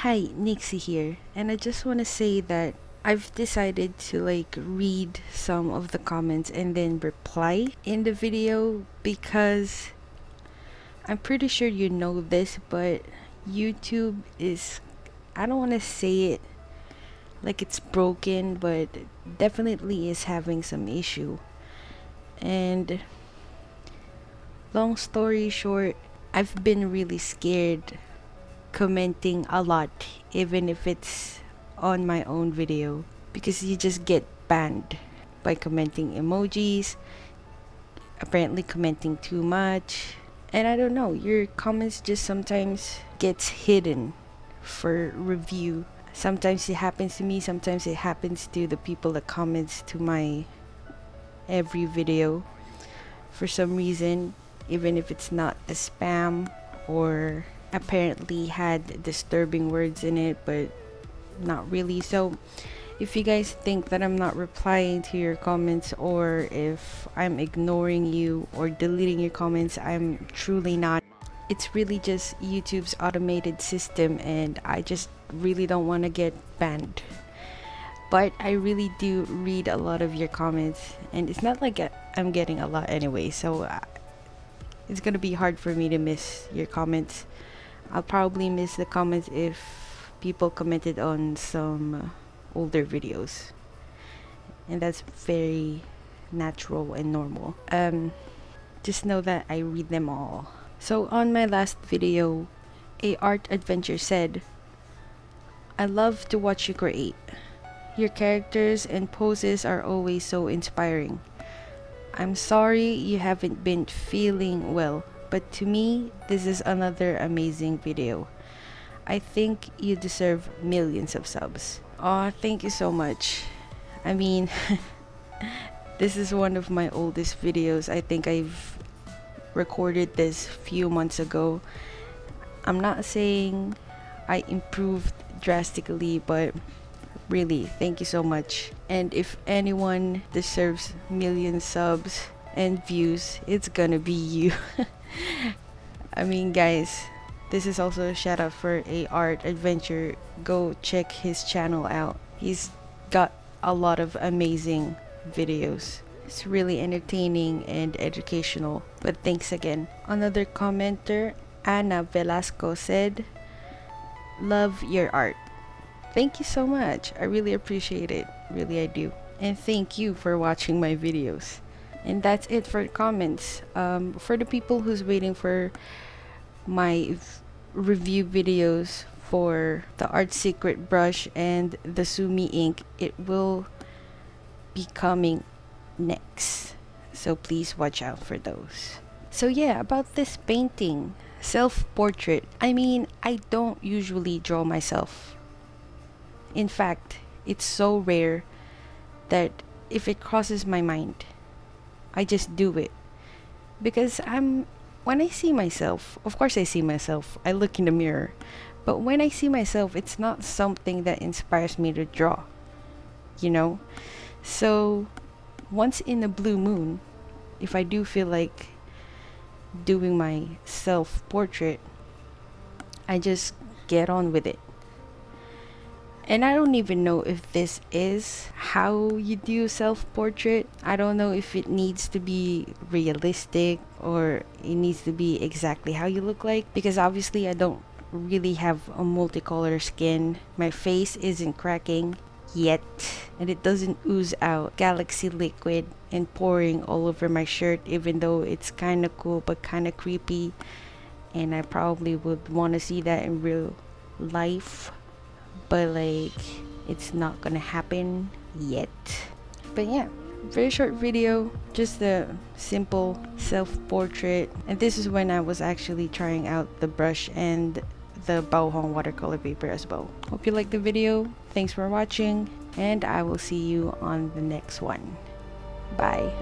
Hi, Nixie here, and I just want to say that I've decided to like read some of the comments and then reply in the video because I'm pretty sure you know this, but YouTube is, I don't want to say it like it's broken, but definitely is having some issue. And long story short, I've been really scared commenting a lot, even if it's on my own video, because you just get banned by commenting emojis, apparently commenting too much, and I don't know, your comments just sometimes gets hidden for review. Sometimes it happens to me, sometimes it happens to the people that comments to my every video. For some reason, even if it's not a spam or apparently had disturbing words in it, but not really. So, if you guys think that I'm not replying to your comments or if I'm ignoring you or deleting your comments, I'm truly not. It's really just YouTube's automated system, and I just really don't want to get banned. But I really do read a lot of your comments, and it's not like I'm getting a lot anyway, so uh, it's gonna be hard for me to miss your comments. I'll probably miss the comments if people commented on some older videos. And that's very natural and normal. Um, just know that I read them all. So on my last video, a art adventure said, I love to watch you create. Your characters and poses are always so inspiring. I'm sorry you haven't been feeling well but to me, this is another amazing video. I think you deserve millions of subs. Oh, thank you so much. I mean, this is one of my oldest videos. I think I've recorded this few months ago. I'm not saying I improved drastically, but really, thank you so much. And if anyone deserves million subs and views, it's gonna be you. I mean, guys, this is also a shout out for a art adventure. Go check his channel out. He's got a lot of amazing videos. It's really entertaining and educational. But thanks again. Another commenter, Ana Velasco said, Love your art. Thank you so much. I really appreciate it. Really, I do. And thank you for watching my videos and that's it for comments. Um, for the people who's waiting for my review videos for the art secret brush and the sumi ink it will be coming next. So please watch out for those. So yeah about this painting self-portrait. I mean i don't usually draw myself. In fact it's so rare that if it crosses my mind I just do it. Because I'm when I see myself, of course I see myself. I look in the mirror. But when I see myself, it's not something that inspires me to draw. You know? So once in a blue moon, if I do feel like doing my self portrait, I just get on with it. And I don't even know if this is how you do self portrait. I don't know if it needs to be realistic or it needs to be exactly how you look like because obviously I don't really have a multicolor skin. My face isn't cracking yet and it doesn't ooze out galaxy liquid and pouring all over my shirt even though it's kind of cool but kind of creepy and I probably would want to see that in real life but like it's not gonna happen yet. But yeah very short video just a simple self-portrait. And this is when I was actually trying out the brush and the Baohong watercolor paper as well. Hope you liked the video. Thanks for watching and I will see you on the next one. Bye